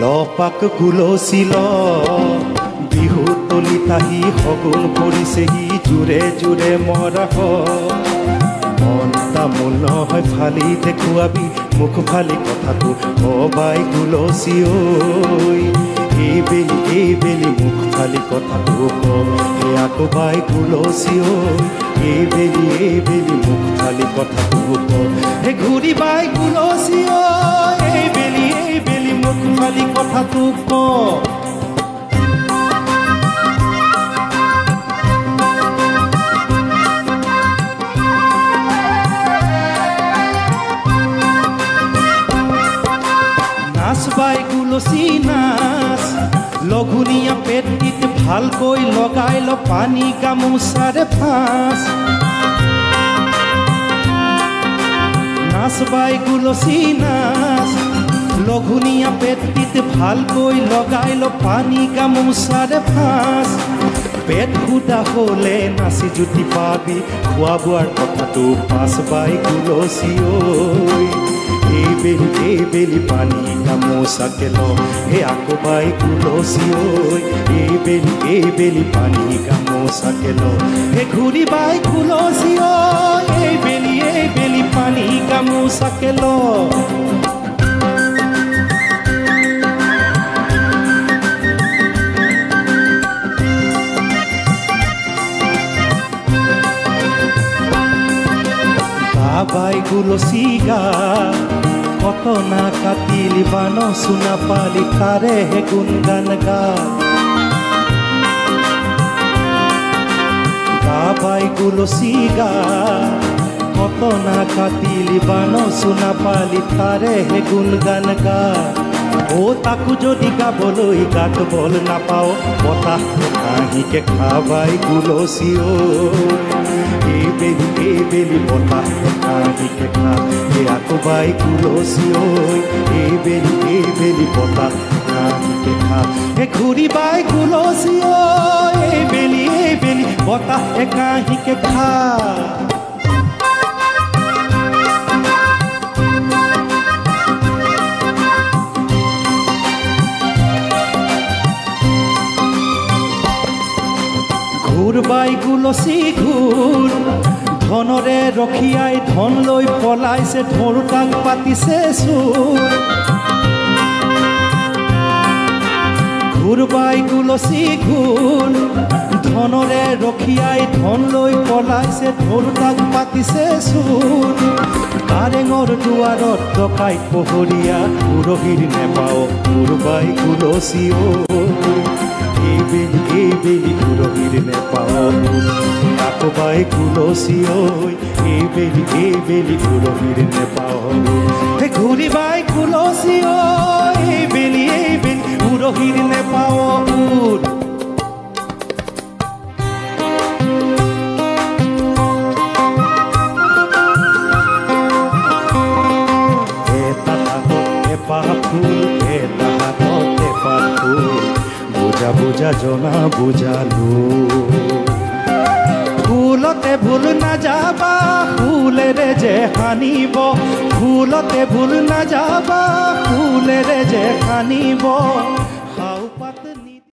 লপাক কুলচিল বিহু তলি তাহি সগুন পৰিছেহি জোৰে জোৰে মৰা মন তামোল নহয় ফালি দেখুৱাবি মুখ ফালি কথাটো কবাই কুলচি ঐ এই বেলি এই বেলি মুখ ফালি কথাটো সেয়া কবাই কুলচি ঐ এই বেলি এই বেলি মুখ ফালি কথাটো হে ঘূৰি বাই কুলচি ঐ ফালি কথাটো ক নাচ বাই গুলচি নাচ লঘুনীয়া পেটিত ভালকৈ লগাই ল পানী গামোচাৰে ফাঁচ নাচ বাই গুলচি নাচ লঘুনীয়া পেটিত ভালকৈ লগাই ল পানী গামোচাৰে ফাঁচ পেট সুদা হ'লে নাচি জুতি পাবি খোৱা বোৱাৰ কথাটো পাঁচ বাই গুলচি এই বেলি এই বেলি পানী গামোচাকে ল হে আকৌ বাই কুলচি ঐ। এই বেলি এই বেলি পানী গামোচাকে ল হে ঘূৰি বাই কুলচি ঐ। এই বেলি এই বেলি পানী গামোচাকে ল। বাবাই গুলচি গা কত না কাটিলি বান শুনা পালি তারে হে গুণ গান গা। বাবাই গুলচি গা কত না কাটিলি বান শুনা পালি তারে হে গুণ গান গা। ও তাকু যদি গাবলৈ গাত বল নাপাও বতাহ কাহিকে খাবাই গুলচি ঐ এই বেলি বেলি বতাহ কাহিকে খা। এ আকবাই কুলচি ঐ এই বেলি এই বেলি বতাহ কাহিকে খা। এ ঘূৰি বাই কুলচি বাই গুলচি ঘূৰ ধনৰে ৰখিয়াই ধন লৈ পলাইছে ধৰ তাক পাতিছে চুৰ ঘূৰ বাই গুলচি ঘূৰ ধনৰে ৰখিয়াই ধন লৈ পলাইছে ধৰ তাক পাতিছে চুৰ কাৰেঙৰ দুৱাৰত টকাই পহৰীয়া উৰহীৰ নেপাও ঘূৰ বাই গুলচি বেলি এই বেলি উৰহীৰ নেপাও আকবাই কুলচি ঐ এই বেলি এই বেলি উৰহীৰ নেপাও হে ঘূৰি বাই কুলচি ঐ এই বেলি এই বেলি উৰহীৰ নেপাও বুজা জনা বুজালো ফুলতে ভুল না যাবা ফুলেৰে যে হানিব। ফুলতে ভুল না যাবা ফুলেৰে যে সানিব